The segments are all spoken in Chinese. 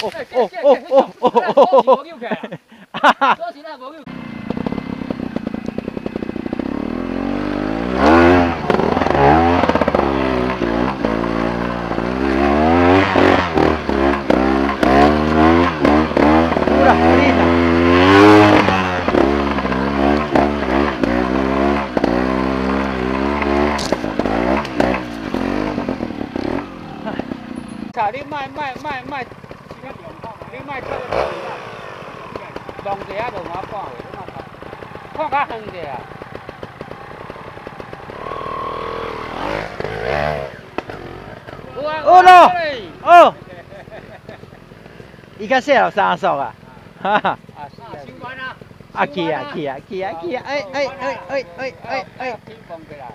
哦哦哦哦哦哦哦哦！哈哈，乌啦，厉害！查你卖卖卖卖， 동대야 동아 꽝 콩가 한대야 Uno! Ô! E cái xe là sao sao à? À, à kìa, kìa, kìa, kìa. Ê, ê, ê, ê, ê, ê, ê. Ờ, cái là khi bóng cái là.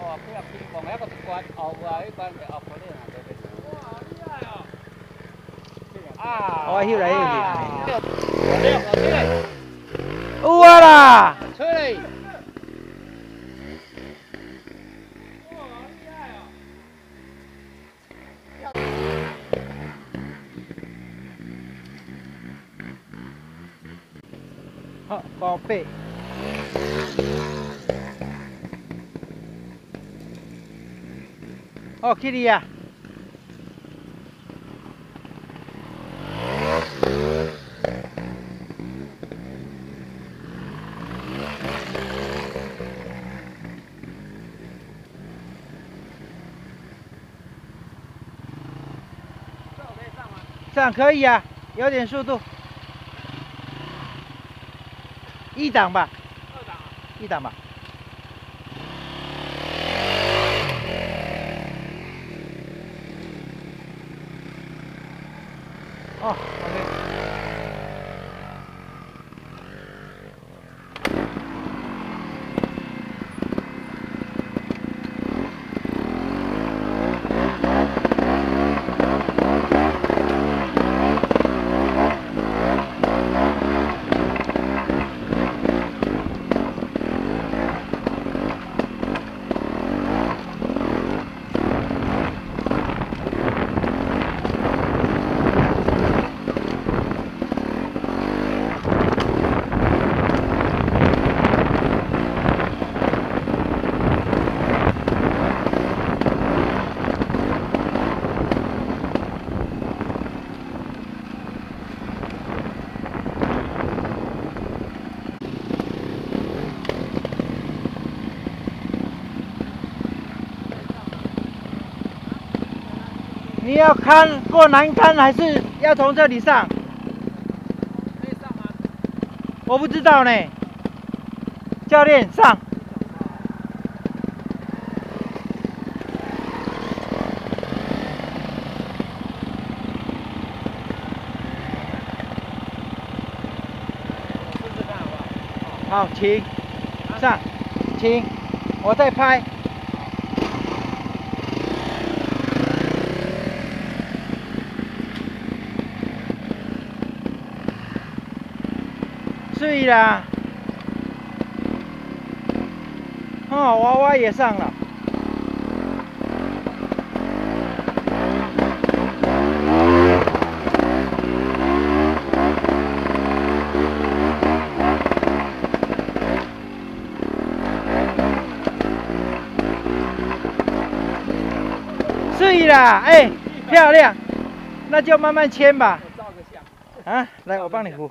Ờ, cái là khi bóng cái là có thực quan. Ờ, cái là cái là Ôi hiu đấy gì? Ua là. Họ có bể. Ồ kia đi à? 嘞！好，宝贝。哦，去你啊！上可以啊，有点速度。一档吧，二档啊。一档吧。哦，OK。你要看过南竿，还是要从这里上？可以上吗？我不知道呢。教练上。好不好？好，请上，请，我再拍。是啦。哦，娃娃也上了。是啦，哎，漂亮，那就慢慢牵吧。啊，来，我帮你扶。